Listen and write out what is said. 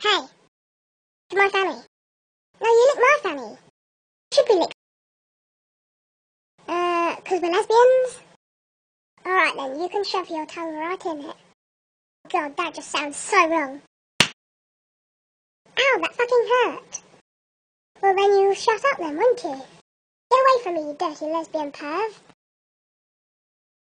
Hey. It's my family. No, you lick my You Should be licked. Uh, cause we're lesbians? Alright then, you can shove your tongue right in it. God, that just sounds so wrong. Ow, that fucking hurt. Well then you shut up then, won't you? Get away from me, you dirty lesbian perv.